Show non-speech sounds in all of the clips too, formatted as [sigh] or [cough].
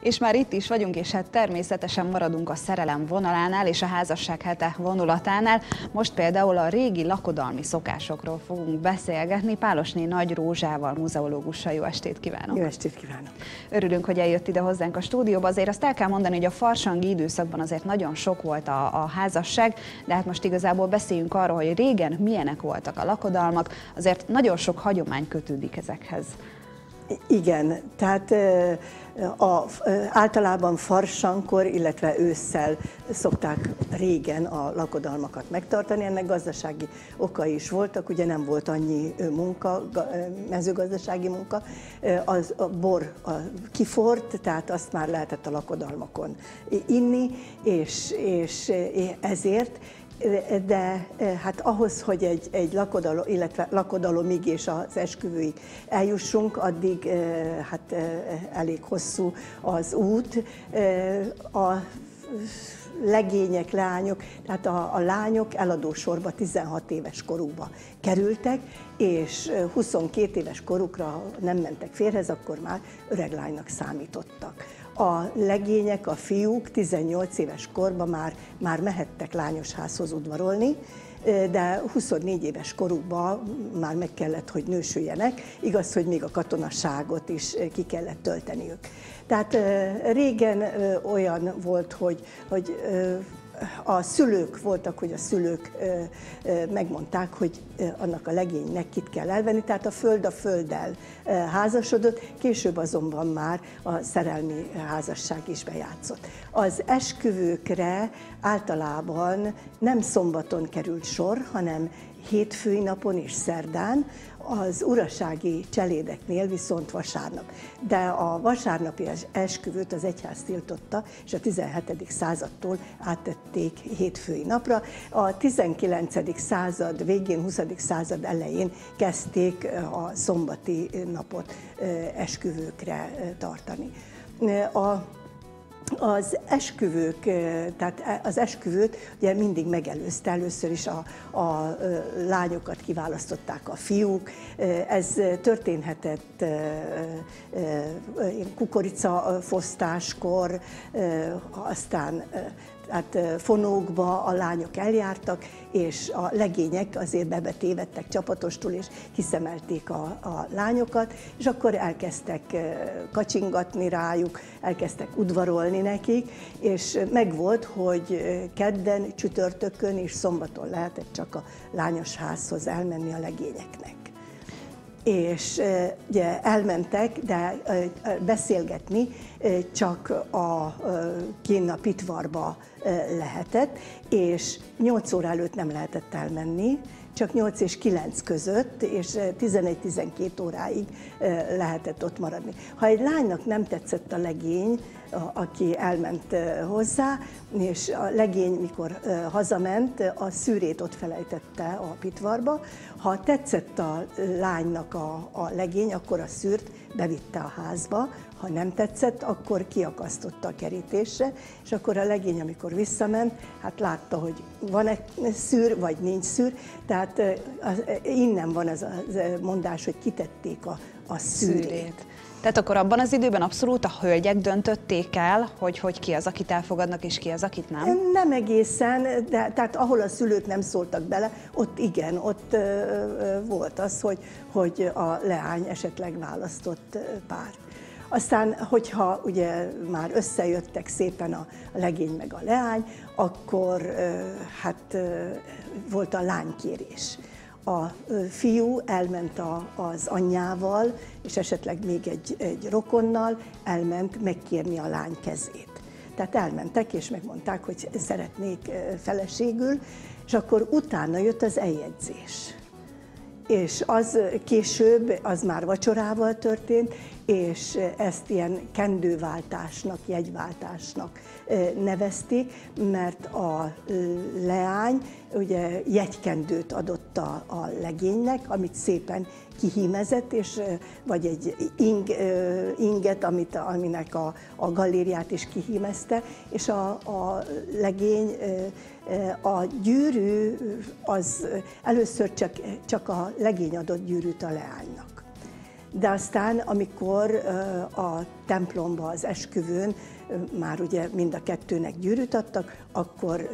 És már itt is vagyunk, és hát természetesen maradunk a szerelem vonalánál és a házasság hete vonulatánál. Most például a régi lakodalmi szokásokról fogunk beszélgetni. Pálosné Nagy Rózsával, muzeológussal. Jó estét kívánok! Jó estét kívánok! Örülünk, hogy eljött ide hozzánk a stúdióba. Azért azt el kell mondani, hogy a farsangi időszakban azért nagyon sok volt a, a házasság, de hát most igazából beszéljünk arról, hogy régen milyenek voltak a lakodalmak. Azért nagyon sok hagyomány kötődik ezekhez. Igen, tehát a, általában farsankor, illetve ősszel szokták régen a lakodalmakat megtartani. Ennek gazdasági okai is voltak, ugye nem volt annyi munka, mezőgazdasági munka. Az, a bor a kifort, tehát azt már lehetett a lakodalmakon inni, és, és ezért de hát ahhoz, hogy egy, egy lakodalom, illetve lakodalomig és az esküvőig eljussunk, addig hát elég hosszú az út. A legények, leányok, tehát a, a lányok eladósorba 16 éves korúba kerültek, és 22 éves korukra nem mentek férhez, akkor már öreglánynak számítottak a legények, a fiúk 18 éves korban már, már mehettek lányosházhoz udvarolni, de 24 éves korukban már meg kellett, hogy nősüljenek, igaz, hogy még a katonaságot is ki kellett tölteniük. Tehát régen olyan volt, hogy, hogy a szülők voltak, hogy a szülők megmondták, hogy annak a legénynek kit kell elvenni, tehát a föld a földdel házasodott, később azonban már a szerelmi házasság is bejátszott. Az esküvőkre általában nem szombaton került sor, hanem hétfői napon és szerdán, az urasági cselédeknél viszont vasárnap. De a vasárnapi esküvőt az egyház tiltotta, és a 17. századtól áttették hétfői napra. A 19. század végén, 20. század elején kezdték a szombati napot esküvőkre tartani. A az esküvők, tehát az esküvőt ugye mindig megelőzte, először is a, a lányokat kiválasztották a fiúk, ez történhetett kukoricafosztáskor, aztán tehát fonókba a lányok eljártak, és a legények azért bebetévettek csapatostul, és kiszemelték a, a lányokat, és akkor elkezdtek kacsingatni rájuk, elkezdtek udvarolni nekik, és megvolt, hogy kedden, csütörtökön és szombaton lehetett csak a lányos házhoz elmenni a legényeknek és ugye elmentek, de beszélgetni csak a Kína pitvarba lehetett, és 8 óra előtt nem lehetett elmenni, csak 8 és 9 között, és 11-12 óráig lehetett ott maradni. Ha egy lánynak nem tetszett a legény, aki elment hozzá, és a legény, mikor hazament, a szűrét ott felejtette a pitvarba. Ha tetszett a lánynak a, a legény, akkor a szűrt bevitte a házba, ha nem tetszett, akkor kiakasztotta a kerítésre, és akkor a legény, amikor visszament, hát látta, hogy van-e szűr, vagy nincs szűr, tehát az, innen van az a mondás, hogy kitették a, a szűrét. szűrét. Tehát akkor abban az időben abszolút a hölgyek döntötték el, hogy, hogy ki az, akit elfogadnak, és ki az, akit nem? Nem egészen, de tehát ahol a szülők nem szóltak bele, ott igen, ott ö, ö, volt az, hogy, hogy a leány esetleg választott pár. Aztán, hogyha ugye már összejöttek szépen a legény meg a leány, akkor hát volt a lánykérés. A fiú elment a, az anyjával, és esetleg még egy, egy rokonnal, elment megkérni a lány kezét. Tehát elmentek, és megmondták, hogy szeretnék feleségül, és akkor utána jött az eljegyzés és az később, az már vacsorával történt, és ezt ilyen kendőváltásnak, jegyváltásnak nevezték, mert a leány ugye jegykendőt adott a, a legénynek, amit szépen kihímezett, és vagy egy ing, inget, amit, aminek a, a galériát is kihímezte, és a, a legény, a gyűrű az először csak, csak a legény adott gyűrűt a leánynak. De aztán, amikor a templomba az esküvőn már ugye mind a kettőnek gyűrűt adtak, akkor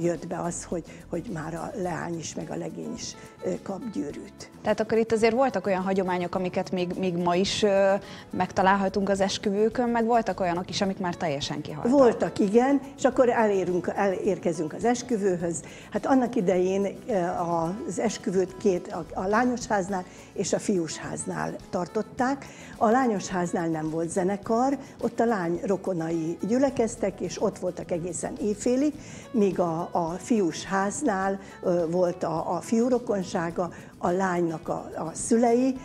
jött be az, hogy, hogy már a leány is, meg a legény is kap gyűrűt. Tehát akkor itt azért voltak olyan hagyományok, amiket még, még ma is megtalálhatunk az esküvőkön, meg voltak olyanok is, amik már teljesen kihaltak. Voltak, igen, és akkor elérünk, elérkezünk az esküvőhöz. Hát annak idején az esküvőt két, a, a lányosháznál és a fiúsháznál tartották. A lányosháznál nem volt zenekar, ott a lány rokonai gyülekeztek, és ott voltak egészen éjfélig, míg a, a fiúsháznál volt a, a fiú rokonsága, a lánynak a, a szülei,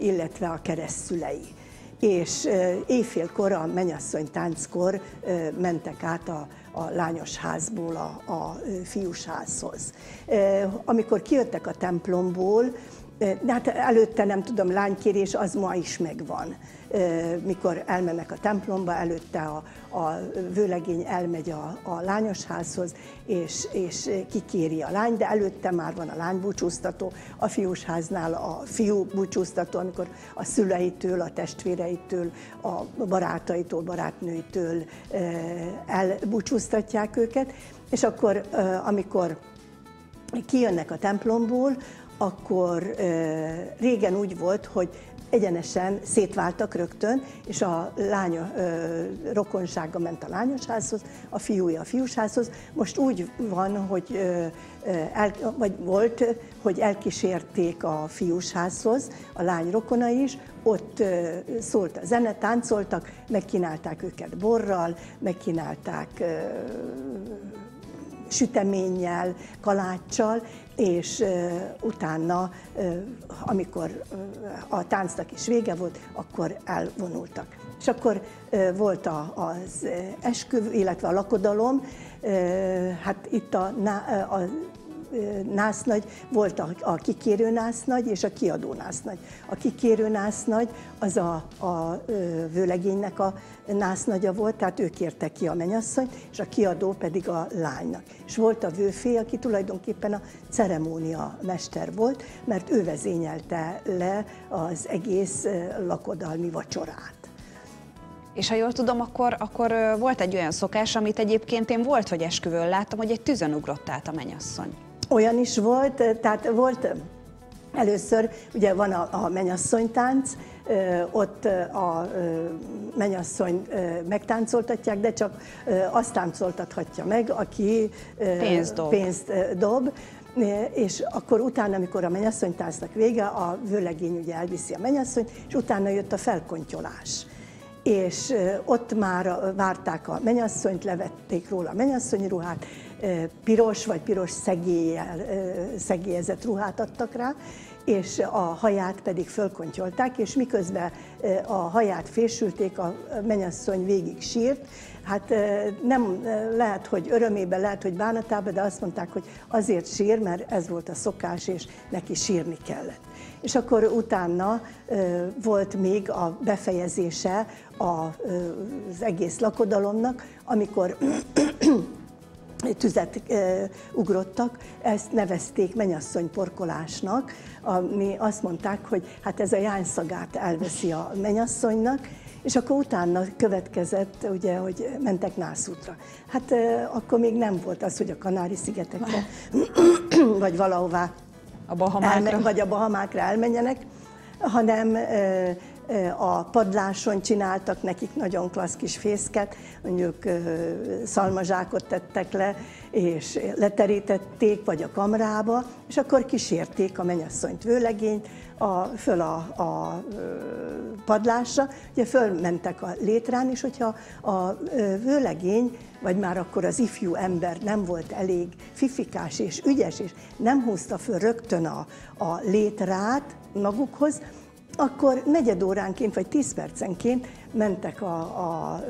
illetve a keresztszülei. És éjfélkor, a mennyasszony tánckor mentek át a, a lányos házból a, a fiús házhoz. Amikor kijöttek a templomból, de hát előtte nem tudom, lánykérés az ma is megvan. Mikor elmennek a templomba, előtte a, a vőlegény elmegy a, a lányosházhoz, és, és kikéri a lány, de előtte már van a lánybúcsúztató, a fiúsháznál a fiú búcsúztató, amikor a szüleitől, a testvéreitől, a barátaitól, barátnőitől elbúcsúztatják őket, és akkor, amikor kijönnek a templomból, akkor régen úgy volt, hogy egyenesen szétváltak rögtön, és a lánya rokonsága ment a lányosházhoz, a fiúja a fiúsházhoz. Most úgy van, hogy el, vagy volt, hogy elkísérték a fiúsházhoz, a lány rokona is, ott szólt a zene, táncoltak, megkínálták őket borral, megkínálták süteménnyel, kaláccsal, és utána, amikor a táncnak is vége volt, akkor elvonultak. És akkor volt az esküv, illetve a lakodalom, hát itt a, a násznagy, volt a, a kikérő násznagy és a kiadó násznagy. A kikérő násznagy az a, a vőlegénynek a násznagya volt, tehát ő kérte ki a menyasszony, és a kiadó pedig a lánynak. És volt a vőfé, aki tulajdonképpen a ceremónia mester volt, mert ő vezényelte le az egész lakodalmi vacsorát. És ha jól tudom, akkor, akkor volt egy olyan szokás, amit egyébként én volt, hogy esküvőn láttam, hogy egy tüzön ugrott át a menyasszony. Olyan is volt, tehát volt először, ugye van a, a menyasszonytánc, ott a menyasszony megtáncoltatják, de csak azt táncoltathatja meg, aki pénzt dob. Pénzt dob és akkor utána, amikor a mennyasszonytáncnak vége, a vőlegény ugye elviszi a mennyasszony, és utána jött a felkontyolás és ott már várták a menyasszonyt, levették róla a mennyasszonyi ruhát, piros vagy piros szegéllyel, szegélyezett ruhát adtak rá, és a haját pedig fölkontyolták, és miközben a haját fésülték, a menyasszony végig sírt. Hát nem lehet, hogy örömében, lehet, hogy bánatában, de azt mondták, hogy azért sír, mert ez volt a szokás, és neki sírni kellett. És akkor utána volt még a befejezése az egész lakodalomnak, amikor [clears throat] tüzet e, ugrottak, ezt nevezték menyasszony porkolásnak, ami azt mondták, hogy hát ez a jányszagát elveszi a menyasszonynak, és akkor utána következett, ugye, hogy mentek nászútra. Hát e, akkor még nem volt az, hogy a Kanári-szigetekre, [clears throat] vagy valahová a Bahamákra. Vagy a Bahamákra elmenjenek, hanem a padláson csináltak nekik nagyon klassz kis fészket, mondjuk szalmazsákot tettek le, és leterítették, vagy a kamrába, és akkor kísérték a menyasszonyt vőlegényt a, föl a, a padlásra, ugye fölmentek a létrán, és hogyha a vőlegény, vagy már akkor az ifjú ember nem volt elég fifikás és ügyes, és nem húzta föl rögtön a, a létrát magukhoz, akkor negyed óránként vagy tíz percenként mentek a, a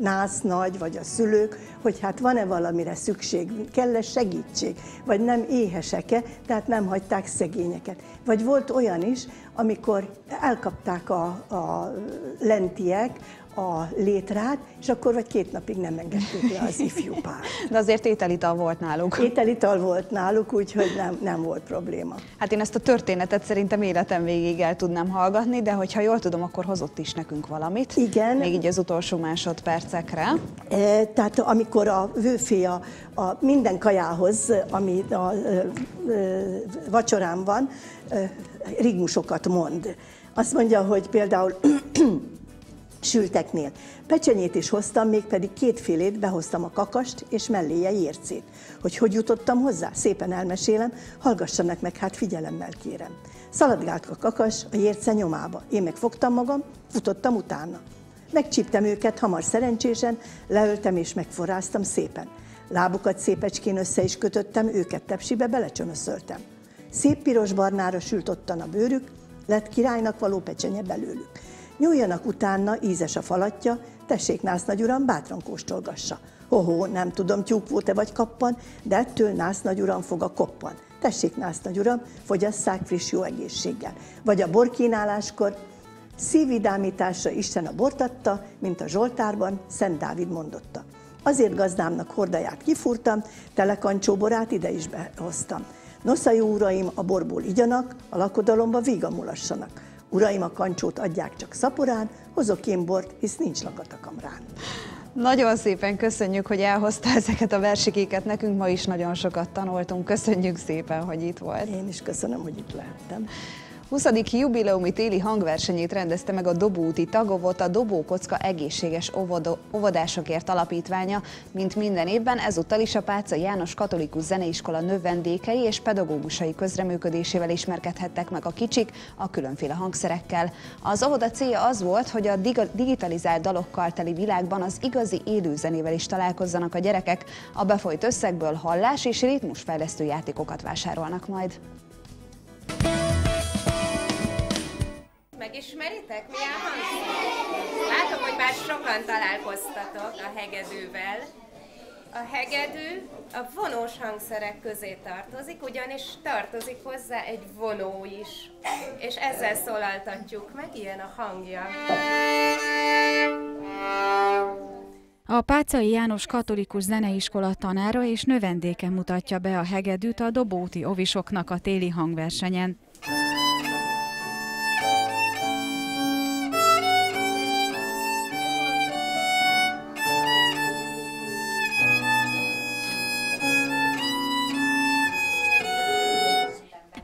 nász nagy, vagy a szülők, hogy hát van-e valamire szükség, kell-e segítség, vagy nem éhesek-e, tehát nem hagyták szegényeket. Vagy volt olyan is, amikor elkapták a, a lentiek a létrát, és akkor vagy két napig nem engedték le az ifjú pár. [laughs] De azért ételital volt náluk. Ételital volt náluk, úgyhogy nem, nem volt probléma. Hát én ezt a történetet szerintem életem végig el tudnám hallgatni, de hogyha jól tudom, akkor hozott is nekünk valamit. Igen. Még így az utolsó másodpercekre. E, tehát amikor a vőfé a, a minden kajához, ami a, a, a vacsorán van, rigmusokat mond. Azt mondja, hogy például sülteknél. Pecsenyét is hoztam, mégpedig kétfélét behoztam a kakast és melléje ércét. Hogy hogy jutottam hozzá? Szépen elmesélem, hallgassanak meg, hát figyelemmel kérem. Szaladgált a kakas a érce nyomába. Én megfogtam magam, futottam utána. Megcsíptem őket hamar szerencsésen, leöltem és megforráztam szépen. Lábukat szépecskén össze is kötöttem, őket tepsibe belecsömöszöltem. Szép piros-barnára sült ottan a bőrük, lett királynak való pecsenye belőlük. Nyúljanak utána, ízes a falatja, tessék nász nagy uram, bátran kóstolgassa. Hoho, nem tudom, tyúk volt-e vagy kappan, de ettől nász nagy uram fog a koppan. Tessék nász nagy uram, fogyasszák friss jó egészséggel. Vagy a borkínáláskor, szívvidámításra Isten a bort adta, mint a Zsoltárban Szent Dávid mondotta. Azért gazdámnak hordaját kifúrtam, telekancsóborát ide is behoztam. Noszai uraim a borból igyanak, a lakodalomba vígamulassanak. Uraim, a kancsót adják csak szaporán, hozok én bort, hisz nincs lakat a kamrán. Nagyon szépen köszönjük, hogy elhozta ezeket a versikéket. Nekünk ma is nagyon sokat tanultunk. Köszönjük szépen, hogy itt volt. Én is köszönöm, hogy itt lehettem. 20. jubileumi téli hangversenyét rendezte meg a Dobóti Tagovot, a Dobókocka Egészséges Óvodásokért Alapítványa, mint minden évben, ezúttal is a Páca János Katolikus Zeneiskola növendékei és pedagógusai közreműködésével ismerkedhettek meg a kicsik a különféle hangszerekkel. Az óvoda célja az volt, hogy a digitalizált dalokkal teli világban az igazi élőzenével is találkozzanak a gyerekek, a befolyt összegből hallás és ritmusfejlesztő játékokat vásárolnak majd. Megismeritek? Milyen hangzik? Látom, hogy már sokan találkoztatok a hegedűvel. A hegedű a vonós hangszerek közé tartozik, ugyanis tartozik hozzá egy vonó is. És ezzel szólaltatjuk meg, ilyen a hangja. A Pácai János Katolikus Zeneiskola tanára és növendéke mutatja be a hegedűt a Dobóti ovisoknak a téli hangversenyen.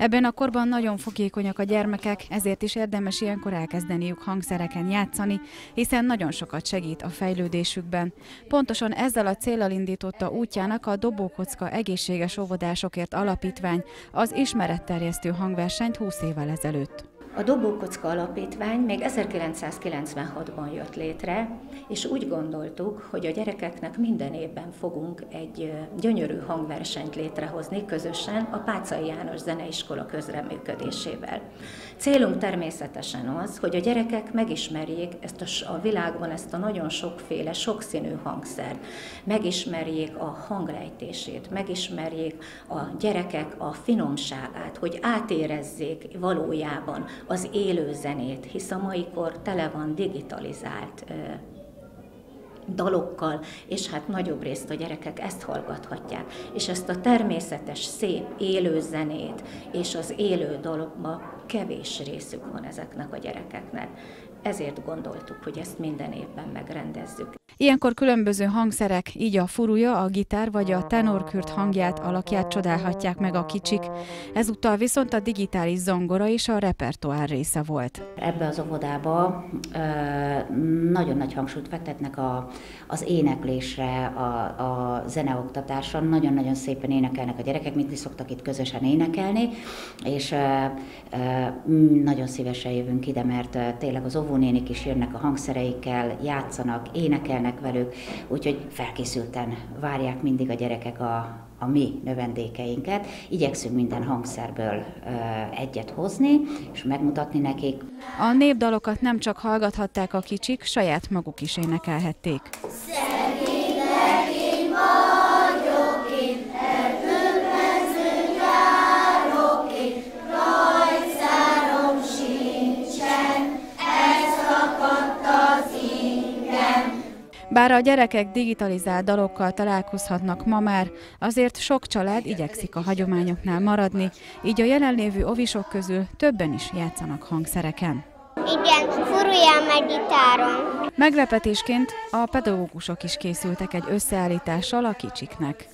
Ebben a korban nagyon fogékonyak a gyermekek, ezért is érdemes ilyenkor elkezdeniük hangszereken játszani, hiszen nagyon sokat segít a fejlődésükben. Pontosan ezzel a célral indította útjának a Dobókocka Egészséges Óvodásokért Alapítvány az ismeretterjesztő hangversenyt 20 évvel ezelőtt. A Dobókocka Alapítvány még 1996-ban jött létre, és úgy gondoltuk, hogy a gyerekeknek minden évben fogunk egy gyönyörű hangversenyt létrehozni közösen a Pácai János Zeneiskola közreműködésével. Célunk természetesen az, hogy a gyerekek megismerjék ezt a, a világban ezt a nagyon sokféle, sokszínű hangszert, megismerjék a hanglejtését, megismerjék a gyerekek a finomságát, hogy átérezzék valójában az élő zenét, hisz a mai kor tele van digitalizált dalokkal, és hát nagyobb részt a gyerekek ezt hallgathatják. És ezt a természetes, szép, élő zenét és az élő dalokba kevés részük van ezeknek a gyerekeknek. Ezért gondoltuk, hogy ezt minden évben megrendezzük. Ilyenkor különböző hangszerek, így a furúja, a gitár vagy a tenorkürt hangját, alakját csodálhatják meg a kicsik. Ezúttal viszont a digitális zongora is a repertoár része volt. Ebbe az óvodába nagyon nagy hangsúlyt fektetnek a, az éneklésre, a, a zeneoktatásra. Nagyon-nagyon szépen énekelnek a gyerekek, mint is szoktak itt közösen énekelni, és nagyon szívesen jövünk ide, mert tényleg az óvónénik is jönnek a hangszereikkel, játszanak, énekelnek, velük, úgyhogy felkészülten várják mindig a gyerekek a, a mi növendékeinket. Igyekszünk minden hangszerből ö, egyet hozni, és megmutatni nekik. A népdalokat nem csak hallgathatták a kicsik, saját maguk is énekelhették. Szegények Bár a gyerekek digitalizált dalokkal találkozhatnak ma már, azért sok család igyekszik a hagyományoknál maradni, így a jelenlévő ovisok közül többen is játszanak hangszereken. Igen, furuljál meg gitáron. Meglepetésként a pedagógusok is készültek egy összeállítással a kicsiknek.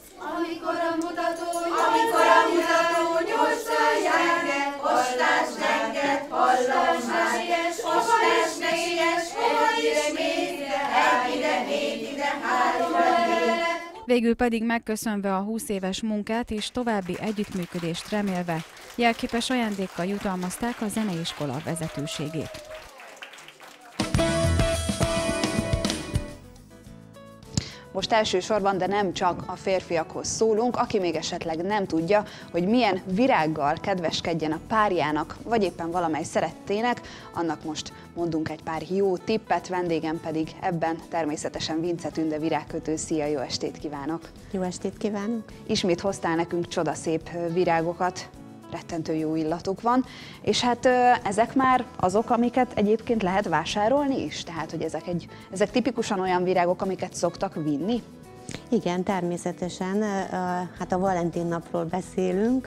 Végül pedig megköszönve a 20 éves munkát és további együttműködést remélve, jelképes ajándékkal jutalmazták a zeneiskola vezetőségét. Most elsősorban, de nem csak a férfiakhoz szólunk, aki még esetleg nem tudja, hogy milyen virággal kedveskedjen a párjának, vagy éppen valamely szerettének, annak most mondunk egy pár jó tippet, vendégem pedig ebben természetesen Vince Tünde virágkötő. Szia, jó estét kívánok! Jó estét kívánok! Ismét hoztál nekünk csodaszép virágokat, rettentő jó illatuk van, és hát ezek már azok, amiket egyébként lehet vásárolni is? Tehát, hogy ezek, egy, ezek tipikusan olyan virágok, amiket szoktak vinni? Igen, természetesen. Hát a Valentin napról beszélünk,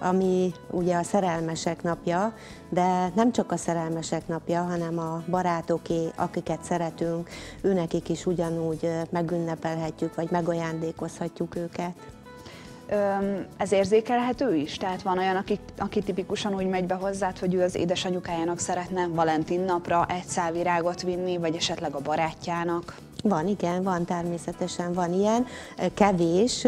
ami ugye a szerelmesek napja, de nem csak a szerelmesek napja, hanem a barátoké, akiket szeretünk, őnekik is ugyanúgy megünnepelhetjük, vagy megajándékozhatjuk őket ez érzékelhető is? Tehát van olyan, aki, aki tipikusan úgy megy be hozzád, hogy ő az édesanyukájának szeretne Valentin napra egy szál virágot vinni, vagy esetleg a barátjának? Van, igen, van természetesen, van ilyen. Kevés,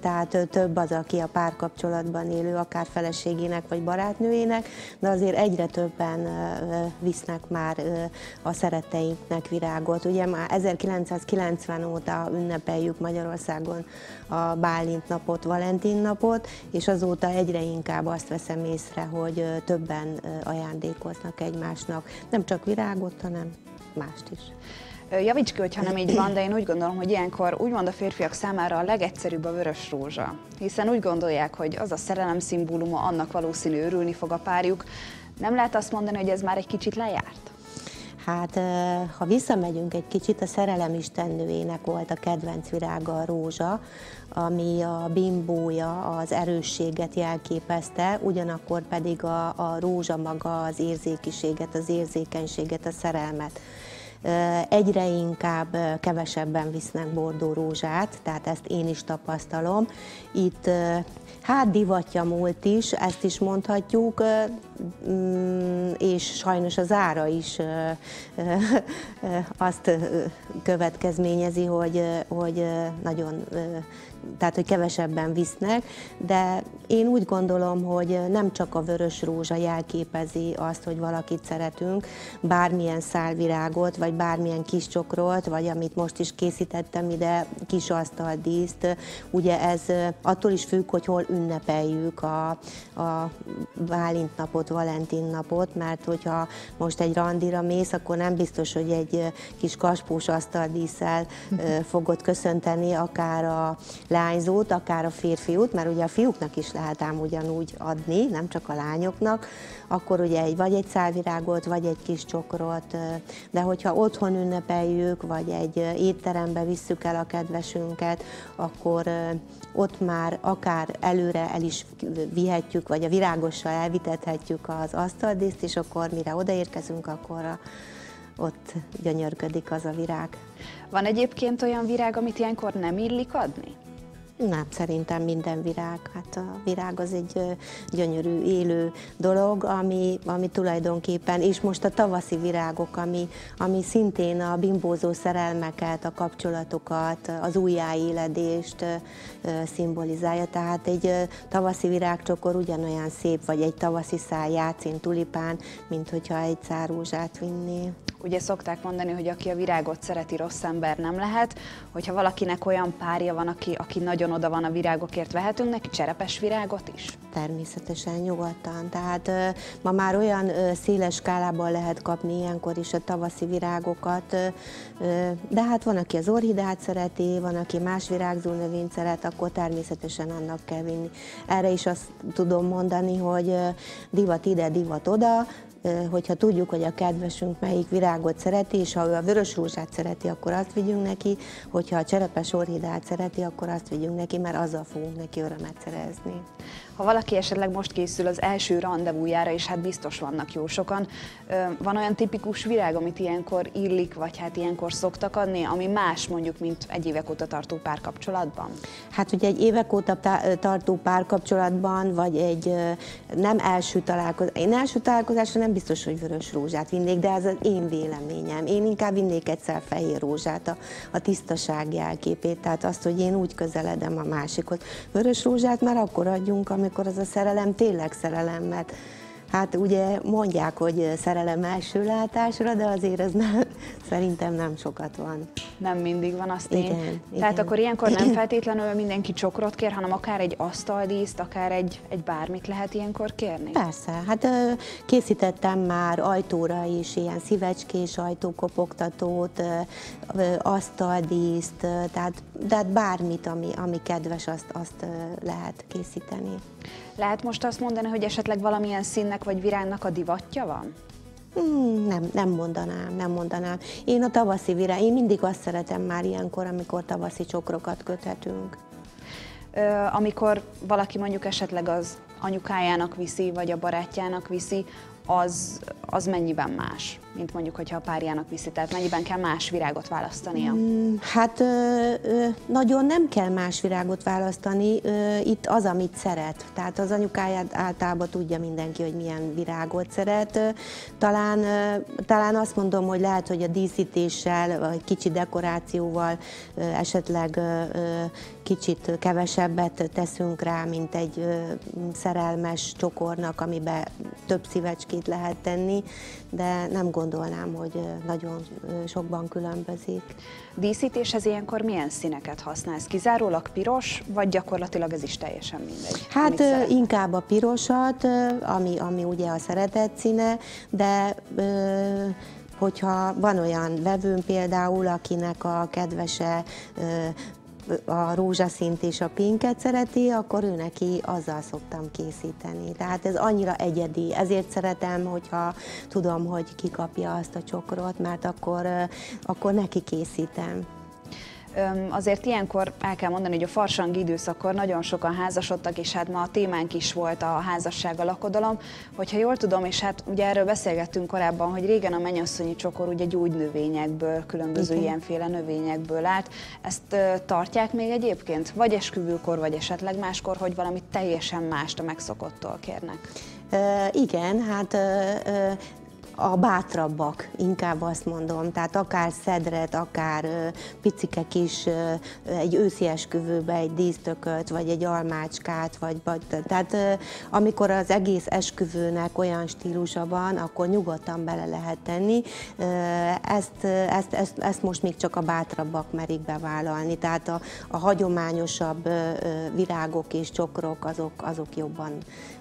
tehát több az, aki a párkapcsolatban élő, akár feleségének vagy barátnőjének, de azért egyre többen visznek már a szeretteinknek virágot. Ugye már 1990 óta ünnepeljük Magyarországon a Bálint napot, Valentin napot, és azóta egyre inkább azt veszem észre, hogy többen ajándékoznak egymásnak. Nem csak virágot, hanem mást is. Javíts ki, hogyha nem így van, de én úgy gondolom, hogy ilyenkor úgymond a férfiak számára a legegyszerűbb a vörös rózsa. Hiszen úgy gondolják, hogy az a szerelem szimbóluma, annak valószínű örülni fog a párjuk. Nem lehet azt mondani, hogy ez már egy kicsit lejárt? Hát, ha visszamegyünk egy kicsit, a szerelem istennőjének volt a kedvenc virága a rózsa, ami a bimbója, az erősséget jelképezte, ugyanakkor pedig a, a rózsa maga az érzékiséget, az érzékenységet, a szerelmet egyre inkább kevesebben visznek bordó rózsát, tehát ezt én is tapasztalom. Itt hát divatja múlt is, ezt is mondhatjuk, mm, és sajnos az ára is azt következményezi, hogy, hogy nagyon tehát hogy kevesebben visznek, de én úgy gondolom, hogy nem csak a vörös rózsa jelképezi azt, hogy valakit szeretünk, bármilyen szálvirágot, vagy bármilyen kis csokrot, vagy amit most is készítettem ide, kis asztaldíszt, ugye ez attól is függ, hogy hol ünnepeljük a, a Válint napot, Valentin napot, mert hogyha most egy randira mész, akkor nem biztos, hogy egy kis kaspós asztaldísszel fogod köszönteni akár a lányzót, akár a férfiút, mert ugye a fiúknak is lehet ám ugyanúgy adni, nem csak a lányoknak, akkor ugye egy, vagy egy szálvirágot, vagy egy kis csokrot, de hogyha otthon ünnepeljük, vagy egy étterembe visszük el a kedvesünket, akkor ott már akár előre el is vihetjük, vagy a virágossal elvitethetjük az asztaldiszt, és akkor mire odaérkezünk, akkor a, ott gyönyörködik az a virág. Van egyébként olyan virág, amit ilyenkor nem illik adni? Nem, szerintem minden virág. Hát a virág az egy gyönyörű, élő dolog, ami, ami tulajdonképpen, és most a tavaszi virágok, ami, ami szintén a bimbózó szerelmeket, a kapcsolatokat, az újjáéledést szimbolizálja. Tehát egy tavaszi virágcsokor ugyanolyan szép, vagy egy tavaszi szál játszín tulipán, mint hogyha egy szárózsát vinné. Ugye szokták mondani, hogy aki a virágot szereti, rossz ember nem lehet. Hogyha valakinek olyan párja van, aki, aki nagyon oda van a virágokért, vehetünk neki cserepes virágot is? Természetesen, nyugodtan. Tehát ma már olyan széles skálában lehet kapni ilyenkor is a tavaszi virágokat, de hát van, aki az orhideát szereti, van, aki más virágzó növényt szeret, akkor természetesen annak kell vinni. Erre is azt tudom mondani, hogy divat ide, divat oda, hogyha tudjuk, hogy a kedvesünk melyik virágot szereti, és ha ő a vörös rózsát szereti, akkor azt vigyünk neki, hogyha a cserepes orhidát szereti, akkor azt vigyünk neki, mert azzal fogunk neki örömet szerezni. Ha valaki esetleg most készül az első rendezvújára, és hát biztos vannak jó sokan, van olyan tipikus virág, amit ilyenkor illik, vagy hát ilyenkor szoktak adni, ami más mondjuk, mint egy évek óta tartó párkapcsolatban? Hát ugye egy évek óta tartó párkapcsolatban, vagy egy nem első találkozás, én első találkozásra nem biztos, hogy vörös rózsát vinnék, de ez az én véleményem. Én inkább vinnék egyszer fehér rózsát, a, a tisztaság jelképét, tehát azt, hogy én úgy közeledem a másikhoz. Vörös rózsát már akkor adjunk, amikor az a szerelem tényleg szerelem, mert Hát ugye mondják, hogy szerelem első látásra, de azért ez nem, [laughs] szerintem nem sokat van. Nem mindig van, azt igen, én. Tehát igen. akkor ilyenkor nem [clears throat] feltétlenül mindenki csokrot kér, hanem akár egy asztaldíszt, akár egy, egy bármit lehet ilyenkor kérni? Persze, hát készítettem már ajtóra is ilyen szívecskés ajtókopogtatót, asztaldíszt, tehát, tehát bármit, ami, ami kedves, azt, azt lehet készíteni. Lehet most azt mondani, hogy esetleg valamilyen színnek vagy virágnak a divatja van? Hmm, nem, nem mondanám, nem mondanám. Én a tavaszi virág, én mindig azt szeretem már ilyenkor, amikor tavaszi csokrokat köthetünk. Ö, amikor valaki mondjuk esetleg az anyukájának viszi, vagy a barátjának viszi, az, az mennyiben más, mint mondjuk, hogyha a párjának viszi, tehát mennyiben kell más virágot választania? Mm, hát nagyon nem kell más virágot választani, itt az, amit szeret. Tehát az anyukáját általában tudja mindenki, hogy milyen virágot szeret. Talán, talán azt mondom, hogy lehet, hogy a díszítéssel, vagy kicsi dekorációval esetleg kicsit kevesebbet teszünk rá, mint egy szerelmes csokornak, amiben több szívecskét lehet tenni, de nem gondolnám, hogy nagyon sokban különbözik. Díszítéshez ilyenkor milyen színeket használsz? Kizárólag piros, vagy gyakorlatilag ez is teljesen mindegy? Hát inkább a pirosat, ami, ami ugye a szeretett színe, de hogyha van olyan vevőm például, akinek a kedvese a rózsaszint és a pinket szereti, akkor ő neki azzal szoktam készíteni. Tehát ez annyira egyedi, ezért szeretem, hogyha tudom, hogy kikapja azt a csokrot, mert akkor, akkor neki készítem. Azért ilyenkor el kell mondani, hogy a farsangi időszakkor nagyon sokan házasodtak, és hát ma a témánk is volt a házasság, a lakodalom. Hogyha jól tudom, és hát ugye erről beszélgettünk korábban, hogy régen a mennyasszonyi csokor ugye gyógynövényekből, különböző Igen. ilyenféle növényekből állt. Ezt tartják még egyébként? Vagy esküvőkor, vagy esetleg máskor, hogy valami teljesen mást a megszokottól kérnek? Uh, igen, hát uh, uh, a bátrabbak, inkább azt mondom. Tehát akár szedret, akár ö, picike kis, egy őszi esküvőbe egy dísztököt, vagy egy almácskát, vagy, vagy tehát amikor az egész esküvőnek olyan stílusa van, akkor nyugodtan bele lehet tenni. Ezt, ezt, ezt, ezt most még csak a bátrabbak merik bevállalni, tehát a, a hagyományosabb virágok és csokrok, azok, azok jobban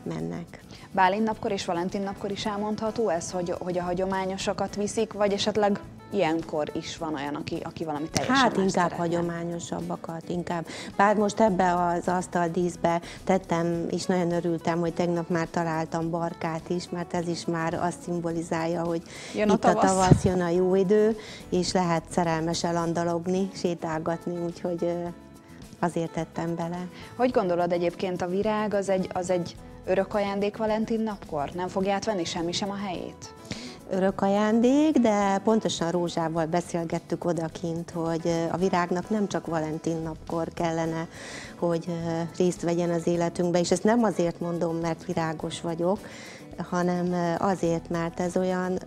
mennek. Bálint napkor és Valentin napkor is elmondható ez, hogy, hogy a hagyományosokat viszik, vagy esetleg ilyenkor is van olyan, aki, aki valami teljesen Hát inkább szeretne. hagyományosabbakat, inkább. Bár most ebbe az asztaldíszbe tettem, és nagyon örültem, hogy tegnap már találtam barkát is, mert ez is már azt szimbolizálja, hogy jön itt a tavasz. a tavasz, jön a jó idő, és lehet szerelmes elandalogni, sétálgatni, úgyhogy azért tettem bele. Hogy gondolod egyébként a virág az egy, az egy örök ajándék Valentin napkor? Nem fogja átvenni semmi sem a helyét? örök ajándék, de pontosan Rózsával beszélgettük odakint, hogy a virágnak nem csak Valentin napkor kellene, hogy részt vegyen az életünkbe, és ezt nem azért mondom, mert virágos vagyok, hanem azért, mert ez olyan,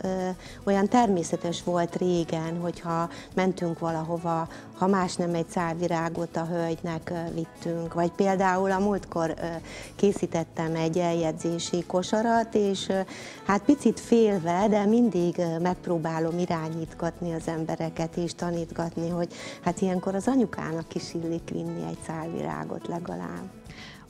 olyan természetes volt régen, hogyha mentünk valahova, ha más nem egy szálvirágot a hölgynek vittünk, vagy például a múltkor készítettem egy eljegyzési kosarat, és hát picit félve, de mindig megpróbálom irányítgatni az embereket és tanítgatni, hogy hát ilyenkor az anyukának is illik vinni egy szálvirágot legalább.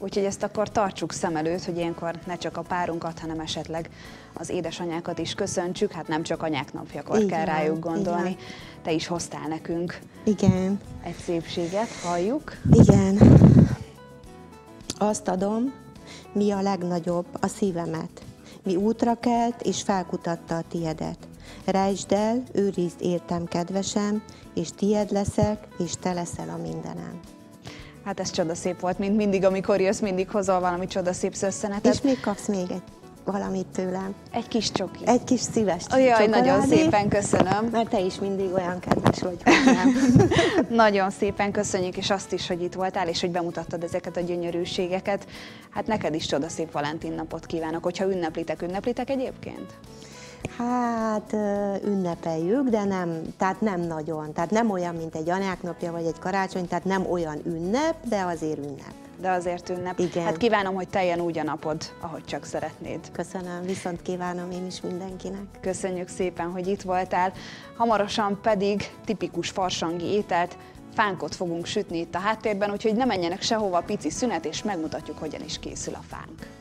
Úgyhogy ezt akkor tartsuk szem előtt, hogy ilyenkor ne csak a párunkat, hanem esetleg az édesanyákat is köszöntsük, hát nem csak anyák napjakor igen, kell rájuk gondolni. Igen. Te is hoztál nekünk igen. egy szépséget, halljuk. Igen. Azt adom, mi a legnagyobb, a szívemet mi útra kelt, és felkutatta a tiedet. Rejtsd el, őrizd értem, kedvesem, és tied leszek, és te leszel a mindenem. Hát ez csodaszép volt, mint mindig, amikor jössz, mindig hozol valami csodaszép szösszenetet. És még kapsz még egy valamit tőlem. Egy kis csoki. Egy kis szíves csoki. Jaj, nagyon szépen köszönöm. Mert te is mindig olyan kedves vagy [laughs] nagyon szépen köszönjük, és azt is, hogy itt voltál, és hogy bemutattad ezeket a gyönyörűségeket. Hát neked is csodaszép Valentin napot kívánok, hogyha ünneplitek, ünneplitek egyébként? Hát ünnepeljük, de nem, tehát nem nagyon. Tehát nem olyan, mint egy anyáknapja vagy egy karácsony, tehát nem olyan ünnep, de azért ünnep. De azért ünnep. Igen. Hát kívánom, hogy teljen úgy a napod, ahogy csak szeretnéd. Köszönöm, viszont kívánom én is mindenkinek. Köszönjük szépen, hogy itt voltál. Hamarosan pedig tipikus farsangi ételt, fánkot fogunk sütni itt a háttérben, úgyhogy ne menjenek sehova, pici szünet, és megmutatjuk, hogyan is készül a fánk.